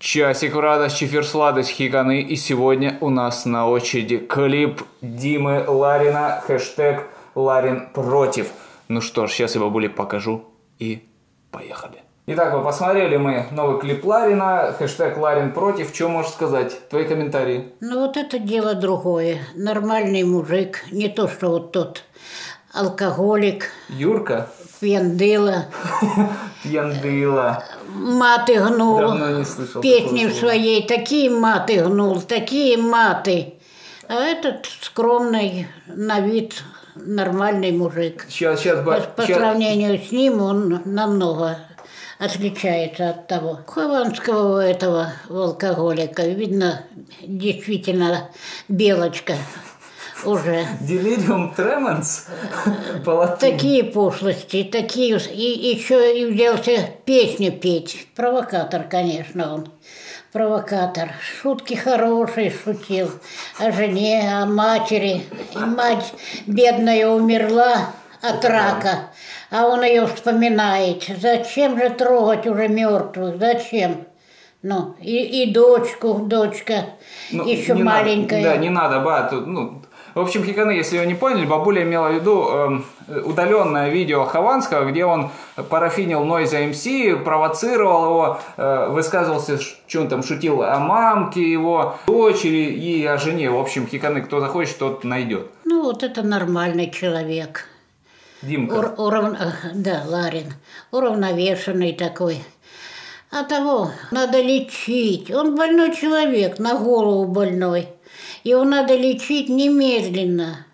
Часик в радость, чефир сладость, хиканы. И сегодня у нас на очереди клип Димы Ларина, хэштег Ларин против. Ну что ж, сейчас я бабуле покажу и поехали. Итак, вы посмотрели мы новый клип Ларина, хэштег Ларин против. Что можешь сказать? Твои комментарии? Ну вот это дело другое. Нормальный мужик, не то что вот тот алкоголик, Юрка? пьяндыла, Пьяндыла. Маты гнул. Песни в своей такие маты гнул, такие маты. А этот скромный, на вид нормальный мужик. Сейчас, сейчас, По, по сравнению с ним он намного отличается от того. Хованского этого алкоголика, видно, действительно белочка уже. Делириум тременс. Такие пошлости, такие... И еще и взялся песню петь. Провокатор, конечно, он. Провокатор. Шутки хорошие шутил. О жене, о матери. И мать бедная умерла от рака. А он ее вспоминает. Зачем же трогать уже мертвых? Зачем? Ну, и, и дочку, дочка Ну, еще не надо. маленькая. да, не надо, ба, тут, ну, в общем, хиканы, если вы не поняли, бабуля имела в виду эм, удаленное видео Хованского, где он парафинил Нойза МС, провоцировал его, э, высказывался, что он там шутил о мамке его, дочери и о жене. В общем, хиканы, кто захочет, тот найдет. Ну, вот это нормальный человек. Димка. Ур- урав- э, Да, Ларин. Уравновешенный такой. А того надо лечить. Он больной человек, на голову больной. Его надо лечить немедленно.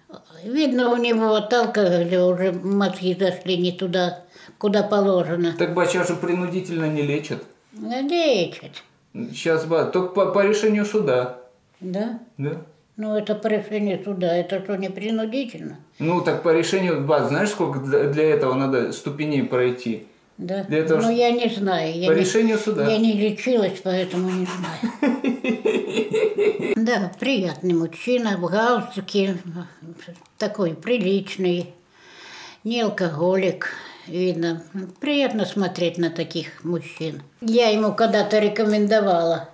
Видно, у него от алкоголя уже мозги зашли не туда, куда положено. Так, ба, сейчас же принудительно не лечат. Лечить, Сейчас, ба, только по, по решению суда. да? Да? Ну, это по решению суда. Это что, не принудительно? Ну, так по решению, ба, знаешь, сколько для этого надо ступеней пройти? Да? Для этого ну, ж- я не знаю. Я По не- решению суда. Я не лечилась, поэтому не знаю. Да, приятный мужчина, в галстуке, такой приличный, не алкоголик, видно. Приятно смотреть на таких мужчин. Я ему когда-то рекомендовала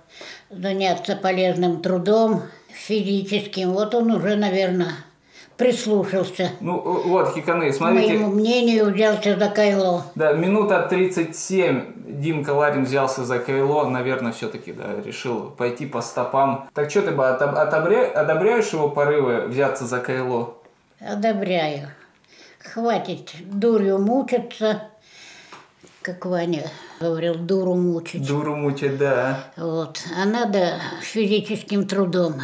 заняться полезным трудом, физическим. Вот он уже, наверное, прислушался Ну, э, вот, хиканы, смотрите. моему мнению, взялся за кайло. Да, минута 37 Димка Ларин взялся за Кайло, наверное, все-таки, да, решил пойти по стопам. Так что ты бы отоб- отобря- одобряешь его порывы взяться за Кайло? Одобряю. Хватит дурью мучиться, как Ваня говорил, дуру мучить. Дуру мучить, да. Вот. А надо физическим трудом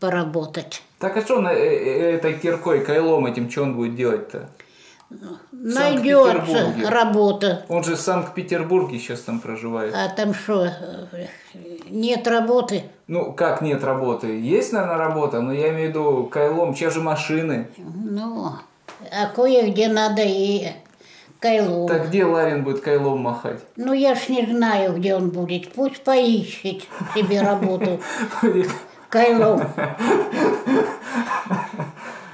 поработать. Так а что он э, э, этой киркой, Кайлом этим, что он будет делать-то? Найдется работа. Он же в Санкт-Петербурге сейчас там проживает. А там что, нет работы? Ну, как нет работы? Есть, наверное, работа, но я имею в виду Кайлом, че же машины? Ну, а кое-где надо и кайлом. Так где Ларин будет Кайлом махать? Ну, я ж не знаю, где он будет. Пусть поищет себе работу. Кайлом.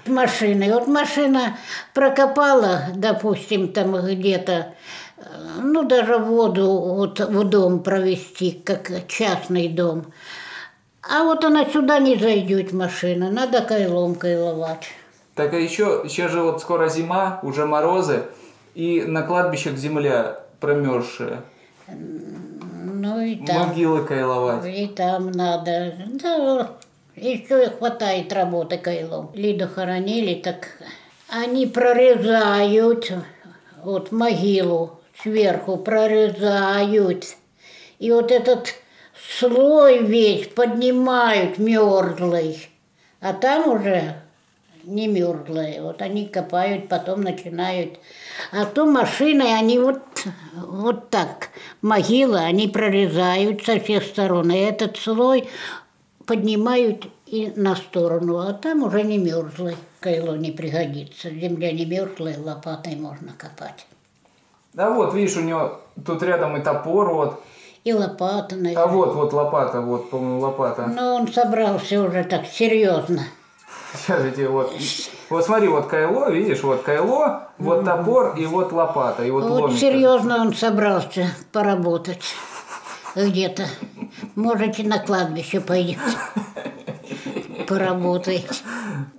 Машины. Вот машина прокопала, допустим, там где-то, э, ну, даже воду вот в дом провести, как частный дом. А вот она сюда не зайдет, машина. Надо кайлом кайловать. Так а еще, сейчас же вот скоро зима, уже морозы, и на кладбищах земля промерзшая. И там. Могилы кайловать. И там надо. Да, еще хватает работы кайлом. Лиду хоронили, так они прорезают вот могилу сверху, прорезают. И вот этот слой весь поднимают мерзлый. А там уже не мерзлые. Вот они копают, потом начинают. А то машиной они вот, вот так, могилы, они прорезают со всех сторон. И этот слой поднимают и на сторону. А там уже не мерзлый. Кайло не пригодится. Земля не мерзлая, лопатой можно копать. Да вот, видишь, у него тут рядом и топор, вот. И лопата, А наверное. вот, вот лопата, вот, по-моему, лопата. Но он собрался уже так серьезно. Сейчас я тебе вот... Вот смотри, вот кайло, видишь, вот кайло, вот топор и вот лопата, и вот Вот ломик. серьезно он собрался поработать где-то. Можете на кладбище пойдете. Поработаете.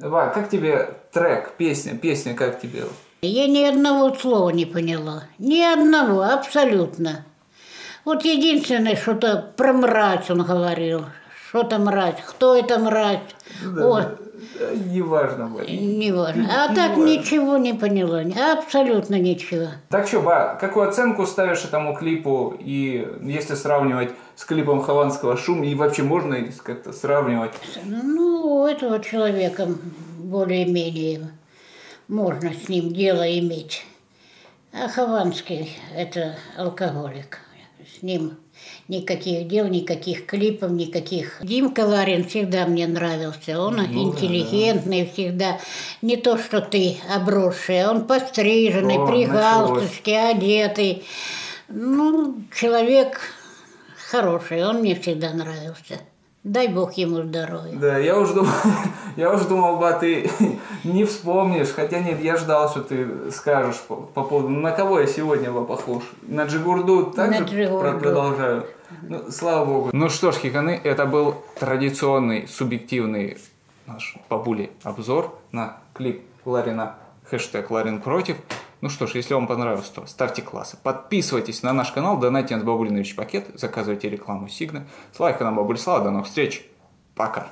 Ва, как тебе трек, песня, песня как тебе? Я ни одного слова не поняла. Ни одного, абсолютно. Вот единственное, что-то про мразь он говорил. Что-то мразь, кто это мразь. Вот, Да, Неважно, Ба. неважно. А так ничего не поняла. Абсолютно ничего. Так что, Ба, какую оценку ставишь этому клипу? И если сравнивать с клипом Хованского «Шум», и вообще можно как-то сравнивать? Ну, у этого человека более-менее можно с ним дело иметь. А Хованский – это алкоголик. С ним никаких дел, никаких клипов, никаких. Димка Ларин всегда мне нравился. Он Ну, интеллигентный всегда. Не то, что ты обросший, он постриженный, О, при галстучке, одетый. Ну, человек хороший, он мне всегда нравился. Дай Бог ему здоровья. Да, я уже думал, я уже думал, ба, ты не вспомнишь, хотя нет, я ждал, что ты скажешь по, по поводу, на кого я сегодня ба, похож. На Джигурду также На Джигурду. продолжаю. Ну, слава богу. Ну что ж, хиканы, это был традиционный, субъективный наш бабули обзор на клип Ларина, хэштег Ларин против. Ну что ж, если вам понравилось, то ставьте классы. Подписывайтесь на наш канал, донайте на Бабулинович пакет, заказывайте рекламу Сигна. С лайка на Бабуль Слава, до новых встреч. Пока.